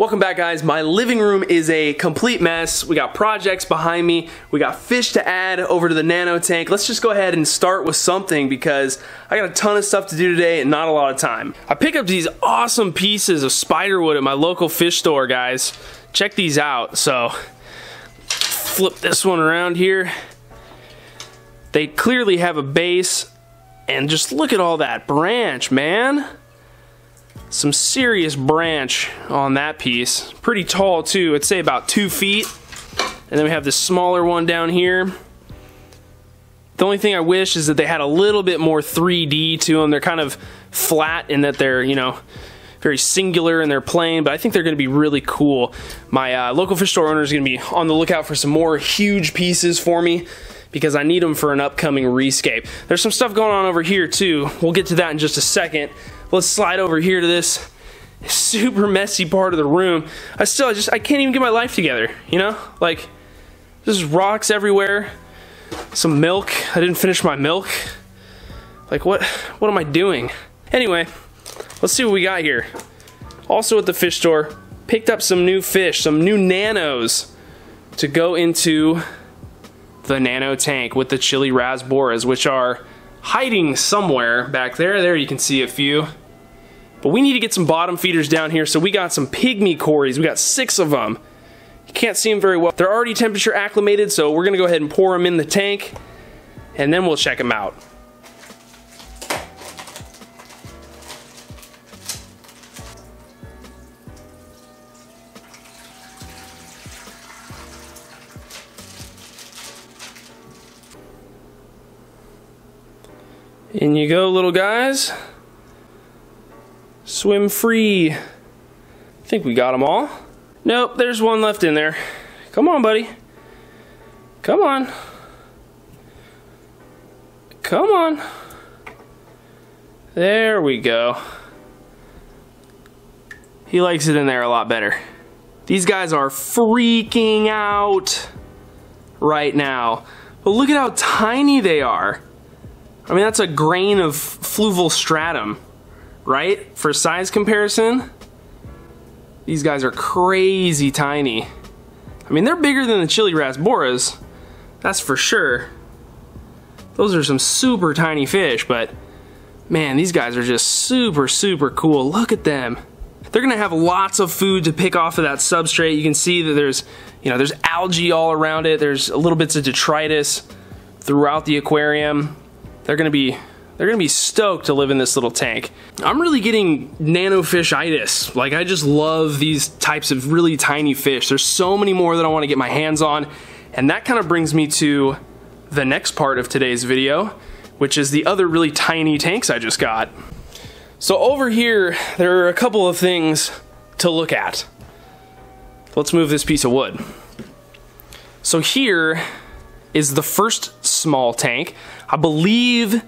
Welcome back guys. My living room is a complete mess. We got projects behind me. We got fish to add over to the nano tank. Let's just go ahead and start with something because I got a ton of stuff to do today and not a lot of time. I picked up these awesome pieces of spiderwood at my local fish store guys. Check these out. So flip this one around here. They clearly have a base and just look at all that branch man some serious branch on that piece. Pretty tall too, I'd say about two feet. And then we have this smaller one down here. The only thing I wish is that they had a little bit more 3D to them. They're kind of flat in that they're, you know, very singular in their plane, but I think they're going to be really cool. My uh, local fish store owner is going to be on the lookout for some more huge pieces for me because I need them for an upcoming rescape. There's some stuff going on over here too. We'll get to that in just a second. Let's slide over here to this super messy part of the room. I still, I just, I can't even get my life together, you know? Like, there's rocks everywhere. Some milk. I didn't finish my milk. Like, what, what am I doing? Anyway, let's see what we got here. Also at the fish store, picked up some new fish, some new nanos to go into the nano tank with the chili rasboras, which are hiding somewhere back there. There you can see a few. But we need to get some bottom feeders down here, so we got some pygmy cories. We got six of them. You can't see them very well. They're already temperature acclimated, so we're gonna go ahead and pour them in the tank, and then we'll check them out. In you go, little guys. Swim free. I think we got them all. Nope, there's one left in there. Come on, buddy. Come on. Come on. There we go. He likes it in there a lot better. These guys are freaking out right now. But look at how tiny they are. I mean, that's a grain of fluval stratum, right? For size comparison, these guys are crazy tiny. I mean, they're bigger than the chili rasboras, that's for sure. Those are some super tiny fish, but man, these guys are just super, super cool. Look at them. They're gonna have lots of food to pick off of that substrate. You can see that there's, you know, there's algae all around it. There's little bits of detritus throughout the aquarium they're gonna be they're gonna be stoked to live in this little tank. I'm really getting nanofishitis. Like I just love these types of really tiny fish. There's so many more that I wanna get my hands on. And that kind of brings me to the next part of today's video, which is the other really tiny tanks I just got. So over here, there are a couple of things to look at. Let's move this piece of wood. So here is the first small tank. I believe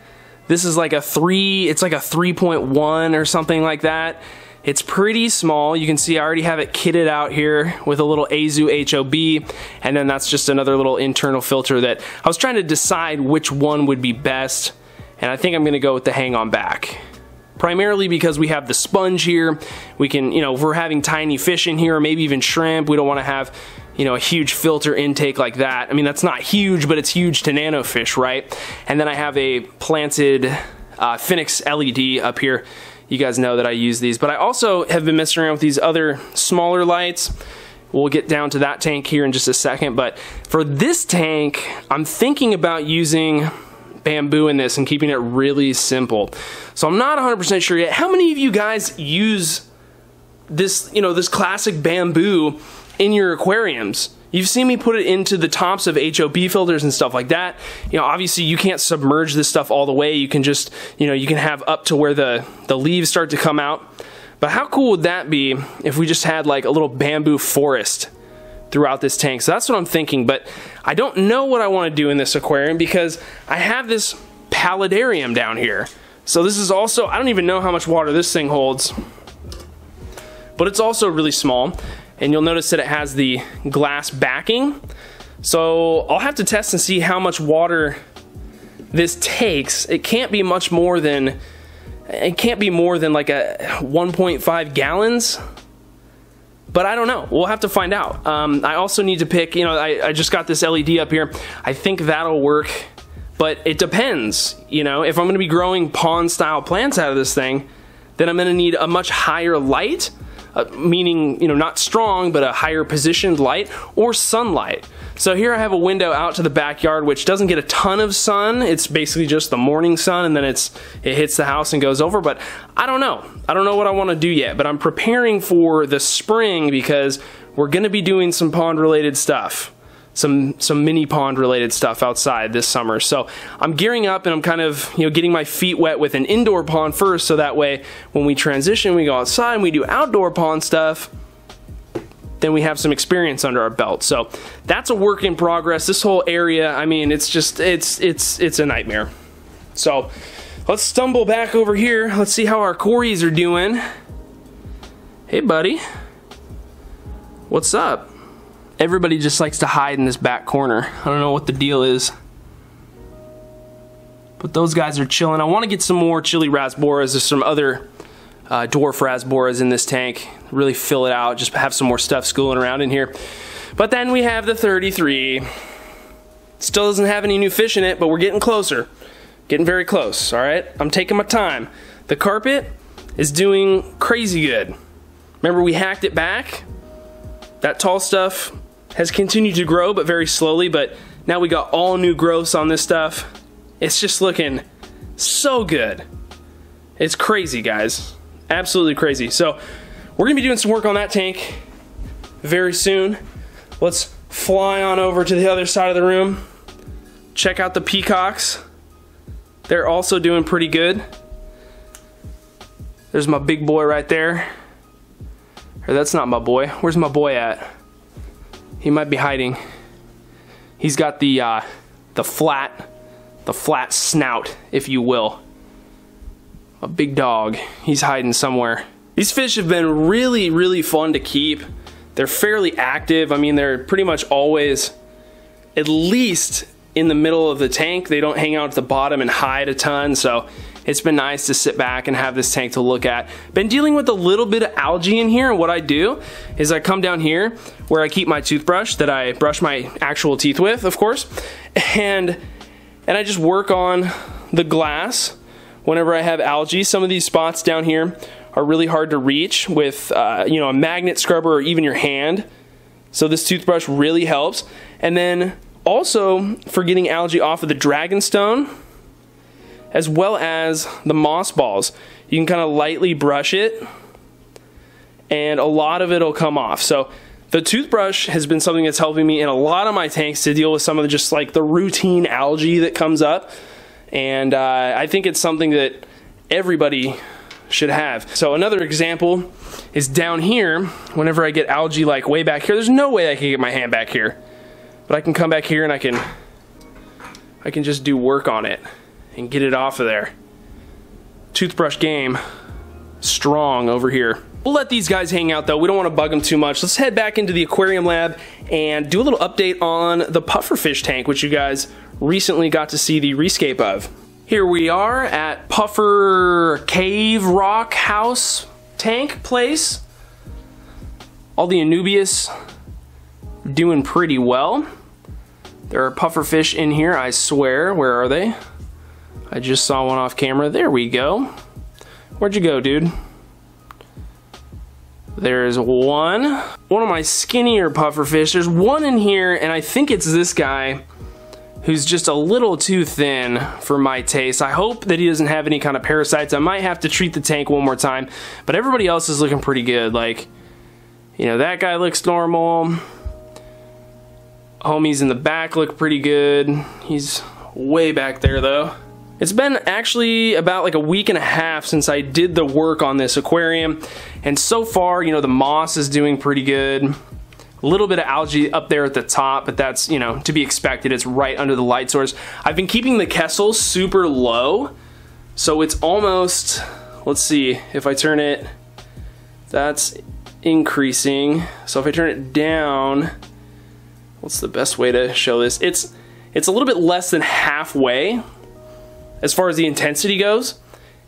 this is like a three, it's like a 3.1 or something like that. It's pretty small. You can see I already have it kitted out here with a little Azoo HOB, and then that's just another little internal filter that I was trying to decide which one would be best, and I think I'm gonna go with the hang on back primarily because we have the sponge here. We can, you know, if we're having tiny fish in here, maybe even shrimp, we don't want to have you know, a huge filter intake like that. I mean, that's not huge, but it's huge to nanofish, right? And then I have a planted uh, Finnex LED up here. You guys know that I use these, but I also have been messing around with these other smaller lights. We'll get down to that tank here in just a second, but for this tank, I'm thinking about using bamboo in this and keeping it really simple. So I'm not 100% sure yet. How many of you guys use this, you know, this classic bamboo in your aquariums. You've seen me put it into the tops of HOB filters and stuff like that. You know, obviously you can't submerge this stuff all the way. You can just, you know, you can have up to where the, the leaves start to come out. But how cool would that be if we just had like a little bamboo forest throughout this tank? So that's what I'm thinking, but I don't know what I want to do in this aquarium because I have this paludarium down here. So this is also, I don't even know how much water this thing holds, but it's also really small and you'll notice that it has the glass backing. So I'll have to test and see how much water this takes. It can't be much more than, it can't be more than like a 1.5 gallons. but I don't know. We'll have to find out. Um, I also need to pick, you know, I, I just got this LED up here. I think that'll work, but it depends. You know, if I'm to be growing pond style plants out of this thing, then I'm to need a much higher light uh, meaning you know not strong but a higher positioned light or sunlight. So here I have a window out to the backyard which doesn't get a ton of sun. It's basically just the morning sun and then it's it hits the house and goes over but I don't know. I don't know what I want to do yet but I'm preparing for the spring because we're gonna be doing some pond related stuff some some mini pond related stuff outside this summer. So I'm gearing up and I'm kind of you know getting my feet wet with an indoor pond first, so that way when we transition, we go outside and we do outdoor pond stuff. Then we have some experience under our belt. So that's a work in progress. This whole area, I mean, it's just it's it's it's a nightmare. So let's stumble back over here. Let's see how our Corys are doing. Hey, buddy. What's up? Everybody just likes to hide in this back corner. I don't know what the deal is. But those guys are chilling. I want to get some more chili rasboras. There's some other uh, dwarf rasboras in this tank. Really fill it out. Just have some more stuff schooling around in here. But then we have the 33. Still doesn't have any new fish in it, but we're getting closer. Getting very close, all right? I'm taking my time. The carpet is doing crazy good. Remember we hacked it back? That tall stuff has continued to grow, but very slowly. But now we got all new growths on this stuff. It's just looking so good. It's crazy, guys. Absolutely crazy. So we're gonna be doing some work on that tank very soon. Let's fly on over to the other side of the room. Check out the peacocks. They're also doing pretty good. There's my big boy right there. Or that's not my boy. Where's my boy at? He might be hiding. He's got the uh, the flat, the flat snout, if you will. A big dog. He's hiding somewhere. These fish have been really, really fun to keep. They're fairly active. I mean, they're pretty much always at least in the middle of the tank. They don't hang out at the bottom and hide a ton. So it's been nice to sit back and have this tank to look at. Been dealing with a little bit of algae in here and what I do is I come down here where I keep my toothbrush that I brush my actual teeth with, of course, and and I just work on the glass whenever I have algae. Some of these spots down here are really hard to reach with uh, you know a magnet scrubber or even your hand. So this toothbrush really helps. And then also for getting algae off of the dragonstone, as well as the moss balls. You can kind of lightly brush it and a lot of it will come off. So the toothbrush has been something that's helping me in a lot of my tanks to deal with some of the just like the routine algae that comes up. And uh, I think it's something that everybody should have. So another example is down here, whenever I get algae like way back here, there's no way I can get my hand back here. But I can come back here and I can I can just do work on it and get it off of there. Toothbrush game, strong over here. We'll let these guys hang out though. We don't want to bug them too much. Let's head back into the aquarium lab and do a little update on the pufferfish tank, which you guys recently got to see the rescape of. Here we are at Puffer Cave Rock House Tank Place. All the Anubias doing pretty well. There are pufferfish in here, I swear. Where are they? I just saw one off camera. There we go. Where'd you go, dude? There's one. One of my skinnier pufferfish. There's one in here, and I think it's this guy who's just a little too thin for my taste. I hope that he doesn't have any kind of parasites. I might have to treat the tank one more time, but everybody else is looking pretty good. Like, you know, that guy looks normal. Homies in the back look pretty good. He's way back there though. It's been actually about like a week and a half since I did the work on this aquarium and so far you know the moss is doing pretty good. A little bit of algae up there at the top but that's you know to be expected. It's right under the light source. I've been keeping the Kessil super low so it's almost let's see if I turn it that's increasing. So if I turn it down what's the best way to show this? It's it's a little bit less than halfway as far as the intensity goes.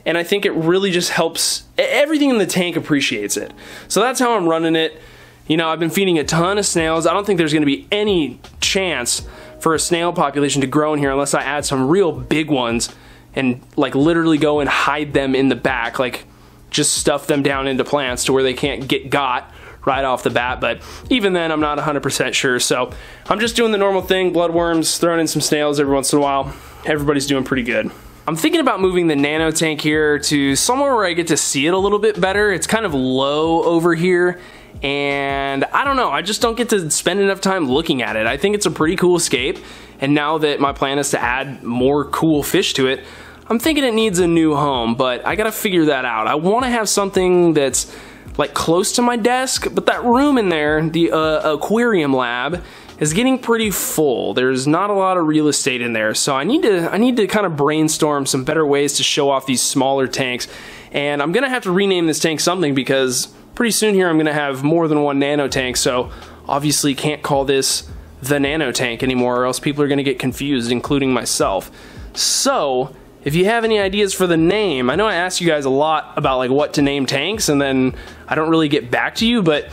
And I think it really just helps, everything in the tank appreciates it. So that's how I'm running it. You know, I've been feeding a ton of snails. I don't think there's gonna be any chance for a snail population to grow in here unless I add some real big ones and like literally go and hide them in the back, like just stuff them down into plants to where they can't get got right off the bat, but even then I'm not 100% sure. So I'm just doing the normal thing, bloodworms, throwing in some snails every once in a while. Everybody's doing pretty good. I'm thinking about moving the nano tank here to somewhere where I get to see it a little bit better. It's kind of low over here and I don't know, I just don't get to spend enough time looking at it. I think it's a pretty cool escape, and now that my plan is to add more cool fish to it, I'm thinking it needs a new home, but I gotta figure that out. I wanna have something that's like close to my desk, but that room in there, the uh, aquarium lab, is getting pretty full. There's not a lot of real estate in there, so I need to I need to kind of brainstorm some better ways to show off these smaller tanks. And I'm gonna have to rename this tank something because pretty soon here I'm gonna have more than one nano tank, so obviously can't call this the nano tank anymore or else people are gonna get confused, including myself. So if you have any ideas for the name, I know I asked you guys a lot about like what to name tanks and then I don't really get back to you, but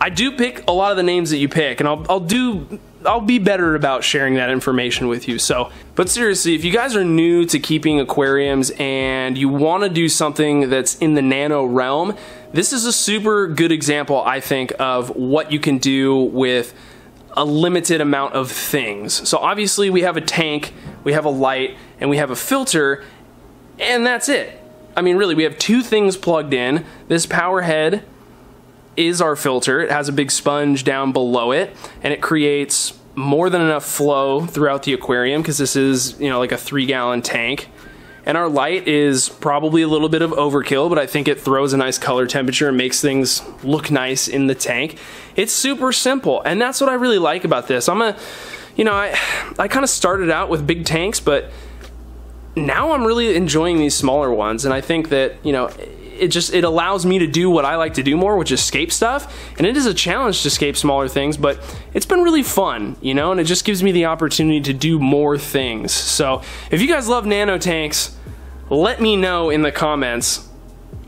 I do pick a lot of the names that you pick and I'll, I'll do I'll be better about sharing that information with you. So, but seriously, if you guys are new to keeping aquariums and you want to do something that's in the nano realm, this is a super good example, I think, of what you can do with a limited amount of things. So obviously we have a tank, we have a light, and we have a filter, and that's it. I mean, really, we have two things plugged in. This power head is our filter. It has a big sponge down below it, and it creates more than enough flow throughout the aquarium because this is, you know, like a three gallon tank. And our light is probably a little bit of overkill, but I think it throws a nice color temperature and makes things look nice in the tank. It's super simple, and that's what I really like about this. I'm a, you know, I, I kind of started out with big tanks, but now I'm really enjoying these smaller ones, and I think that, you know, it just it allows me to do what I like to do more, which is scape stuff. And it is a challenge to scape smaller things, but it's been really fun, you know, and it just gives me the opportunity to do more things. So if you guys love nano tanks, let me know in the comments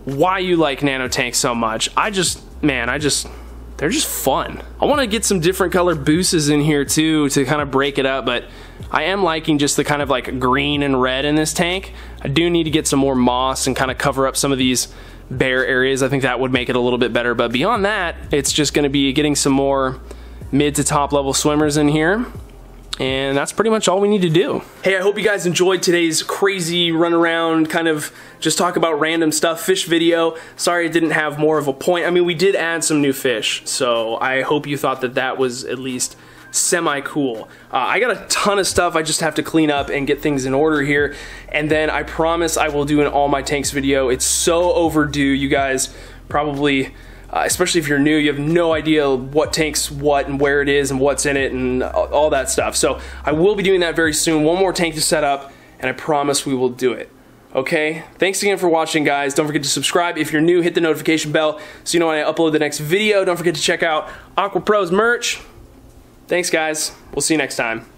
why you like nano tanks so much. I just, man, I just they're just fun. I want to get some different color boosters in here too to kind of break it up, but I am liking just the kind of like green and red in this tank. I do need to get some more moss and kind of cover up some of these bare areas. I think that would make it a little bit better, but beyond that, it's just going to be getting some more mid to top level swimmers in here and that's pretty much all we need to do. Hey, I hope you guys enjoyed today's crazy run around, kind of just talk about random stuff fish video. Sorry it didn't have more of a point. I mean, we did add some new fish, so I hope you thought that that was at least semi-cool. Uh, I got a ton of stuff I just have to clean up and get things in order here, and then I promise I will do an all my tanks video. It's so overdue, you guys probably uh, especially if you're new, you have no idea what tanks what and where it is and what's in it and all that stuff. So I will be doing that very soon. One more tank to set up, and I promise we will do it. Okay, thanks again for watching, guys. Don't forget to subscribe. If you're new, hit the notification bell so you know when I upload the next video. Don't forget to check out Aqua Pros merch. Thanks, guys. We'll see you next time.